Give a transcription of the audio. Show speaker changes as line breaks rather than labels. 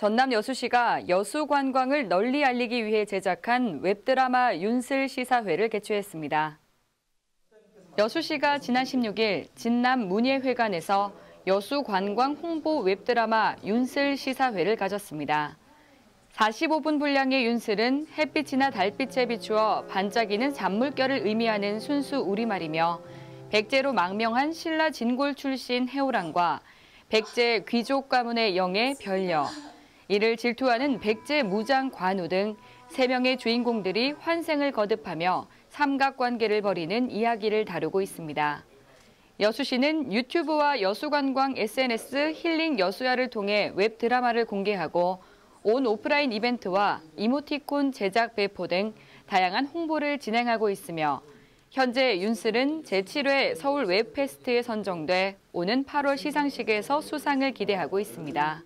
전남 여수시가 여수 관광을 널리 알리기 위해 제작한 웹드라마 윤슬 시사회를 개최했습니다. 여수시가 지난 16일 진남 문예회관에서 여수 관광 홍보 웹드라마 윤슬 시사회를 가졌습니다. 45분 분량의 윤슬은 햇빛이나 달빛에 비추어 반짝이는 잔물결을 의미하는 순수 우리말이며 백제로 망명한 신라 진골 출신 해오랑과 백제 귀족 가문의 영예 별녀, 이를 질투하는 백제 무장 관우 등 세명의 주인공들이 환생을 거듭하며 삼각관계를 벌이는 이야기를 다루고 있습니다. 여수시는 유튜브와 여수관광 SNS 힐링 여수야를 통해 웹드라마를 공개하고 온 오프라인 이벤트와 이모티콘 제작 배포 등 다양한 홍보를 진행하고 있으며 현재 윤슬은 제7회 서울 웹페스트에 선정돼 오는 8월 시상식에서 수상을 기대하고 있습니다.